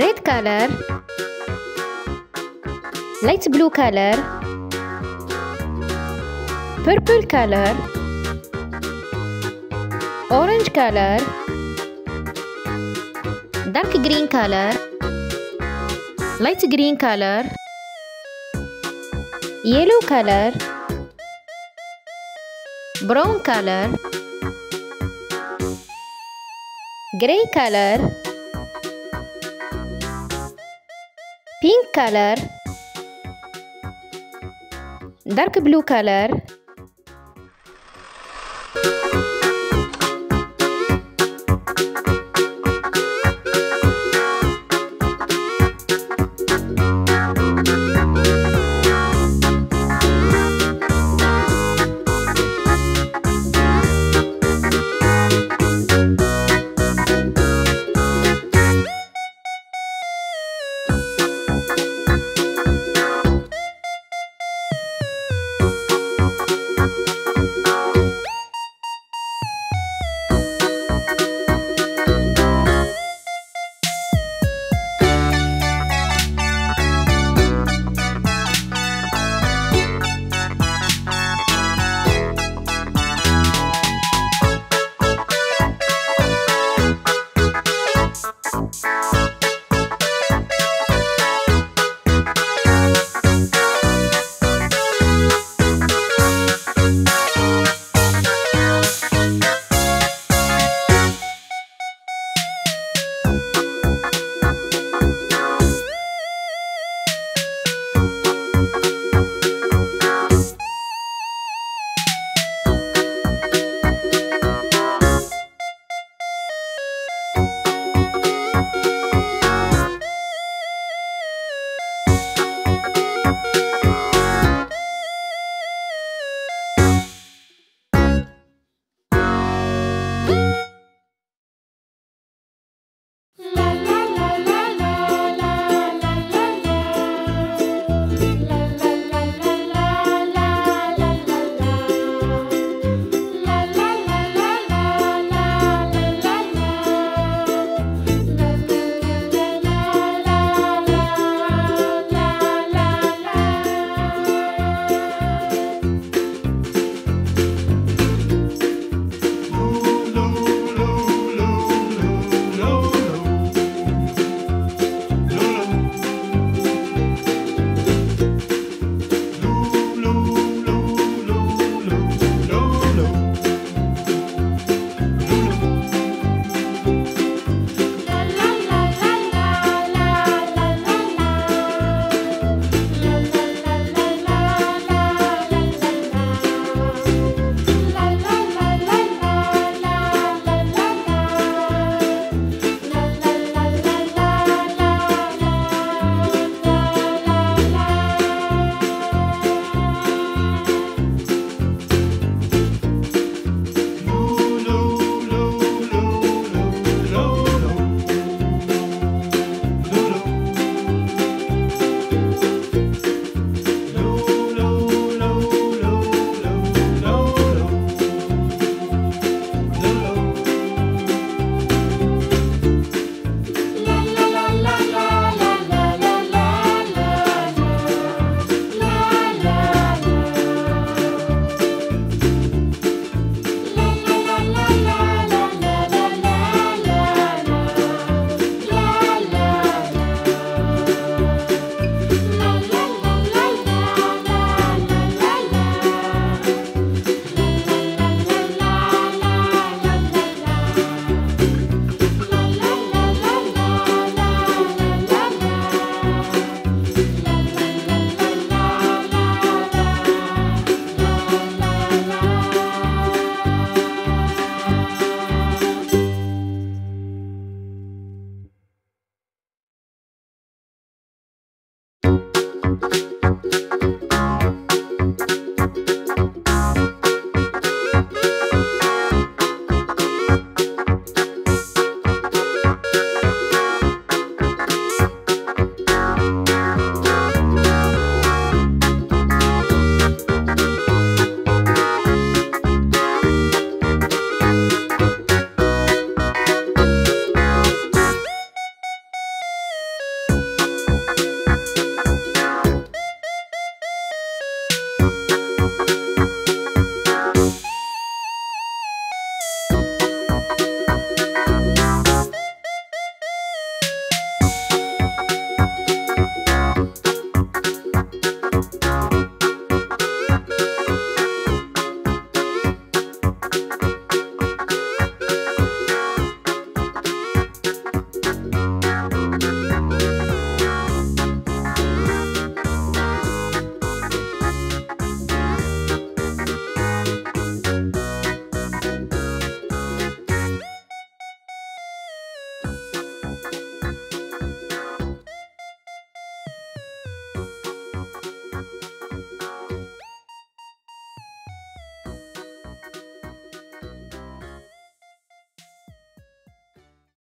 red color. Light blue color. Purple color. Orange color. Dark green color. Light green color. Yellow color. Brown color. Gray color pink color dark blue color